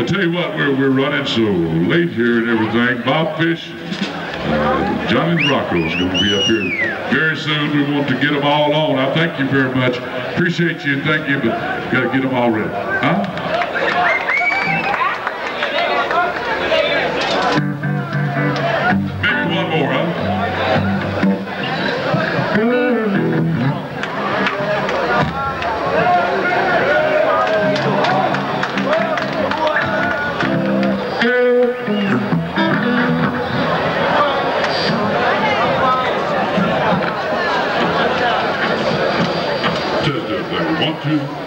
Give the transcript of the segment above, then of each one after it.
I tell you what, we're, we're running so late here and everything. Bop Fish, uh, Johnny Rocco is going to be up here very soon. We want to get them all on. I thank you very much. Appreciate you and thank you, but got to get them all ready. Huh? you.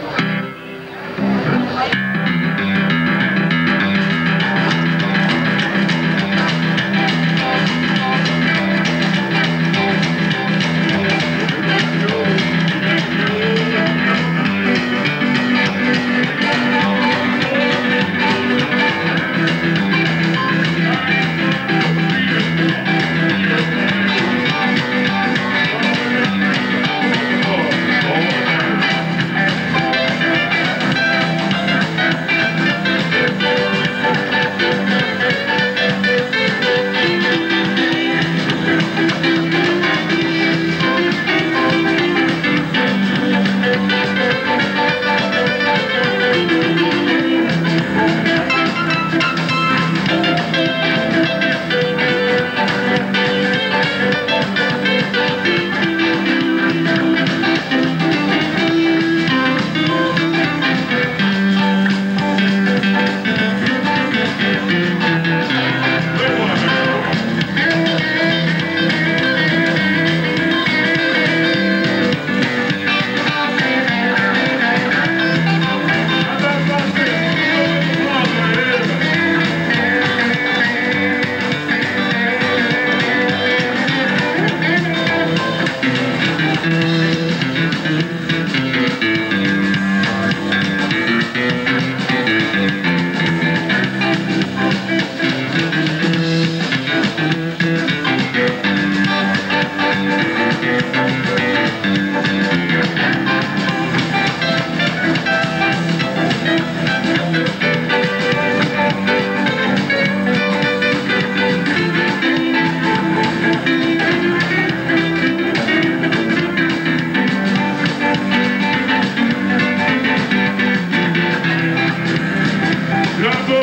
Las